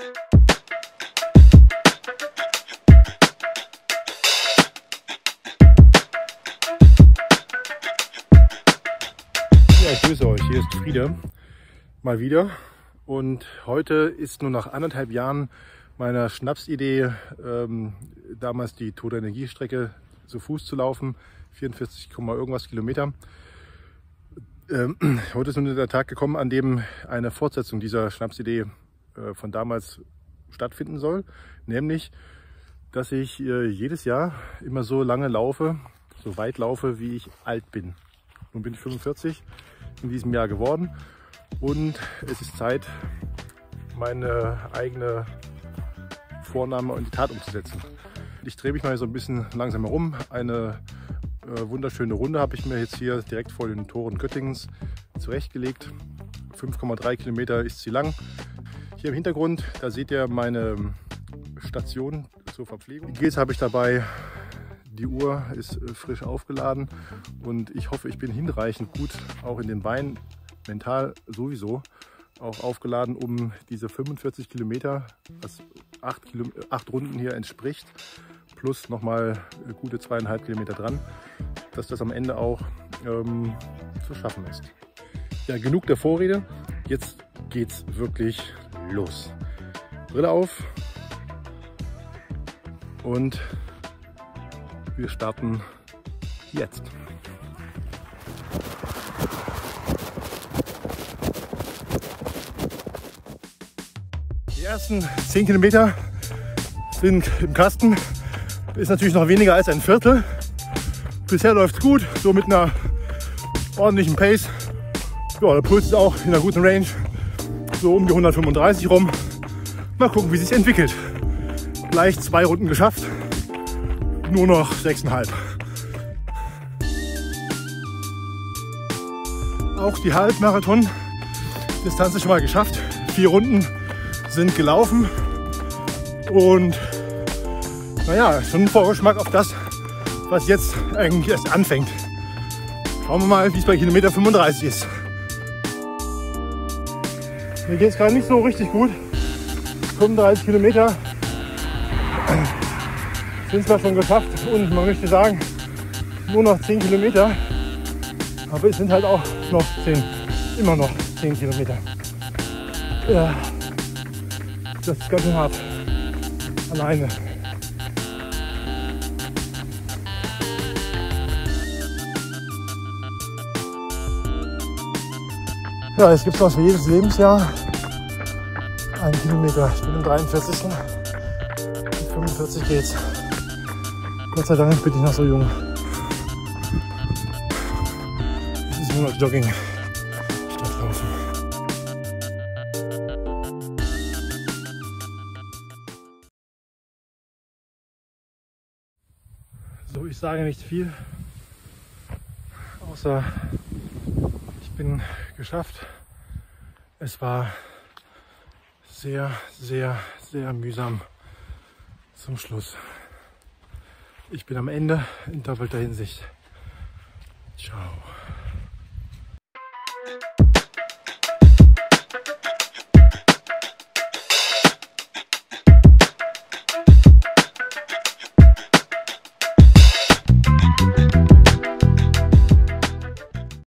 Ja, ich grüße euch. Hier ist Friede. Mal wieder. Und heute ist nur nach anderthalb Jahren meiner Schnapsidee, ähm, damals die Tote Energiestrecke zu Fuß zu laufen. 44, irgendwas Kilometer. Ähm, heute ist nun der Tag gekommen, an dem eine Fortsetzung dieser Schnapsidee von damals stattfinden soll. Nämlich, dass ich äh, jedes Jahr immer so lange laufe, so weit laufe, wie ich alt bin. Nun bin ich 45 in diesem Jahr geworden und es ist Zeit, meine eigene Vorname in die Tat umzusetzen. Ich drehe mich mal so ein bisschen langsam herum. Eine äh, wunderschöne Runde habe ich mir jetzt hier direkt vor den Toren Göttingens zurechtgelegt. 5,3 Kilometer ist sie lang. Hier im Hintergrund, da seht ihr meine Station zur Verpflegung. Die Gels habe ich dabei, die Uhr ist äh, frisch aufgeladen und ich hoffe, ich bin hinreichend gut auch in den Beinen, mental sowieso, auch aufgeladen, um diese 45 Kilometer, was acht, Kilo, acht Runden hier entspricht, plus nochmal äh, gute zweieinhalb Kilometer dran, dass das am Ende auch ähm, zu schaffen ist. Ja, genug der Vorrede. Jetzt geht's wirklich los. Brille auf und wir starten jetzt. Die ersten 10 Kilometer sind im Kasten. Ist natürlich noch weniger als ein Viertel. Bisher läuft es gut, so mit einer ordentlichen Pace. Ja, der Puls ist auch in einer guten Range, so um die 135 rum. Mal gucken, wie sich entwickelt. Gleich zwei Runden geschafft nur noch 6,5. Auch die Halbmarathon-Distanz ist schon mal geschafft. Vier Runden sind gelaufen und naja, schon ein Vorgeschmack auf das, was jetzt eigentlich erst anfängt. Schauen wir mal, wie es bei Kilometer 35 ist. Mir geht es gerade nicht so richtig gut. 35 Kilometer sind zwar schon geschafft und man möchte sagen, nur noch 10 Kilometer, aber es sind halt auch noch 10, immer noch 10 Kilometer. Ja, das ist ganz schön hart. Alleine. Ja, es gibt noch für jedes Lebensjahr einen Kilometer. Ich bin im 43. Mit 45 geht's. Gott sei Dank bin ich noch so jung. Es ist nur noch Jogging. So, ich sage nicht viel, außer bin geschafft. Es war sehr, sehr, sehr mühsam zum Schluss. Ich bin am Ende in doppelter Hinsicht. Ciao.